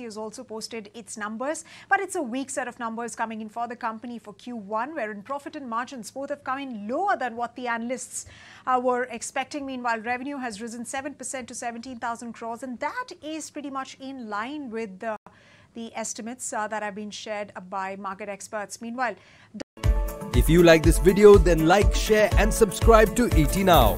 has also posted its numbers, but it's a weak set of numbers coming in for the company for Q1, wherein profit and margins both have come in lower than what the analysts uh, were expecting. Meanwhile, revenue has risen 7% to 17,000 crores, and that is pretty much in line with the, the estimates uh, that have been shared by market experts. Meanwhile, if you like this video, then like, share and subscribe to ET Now.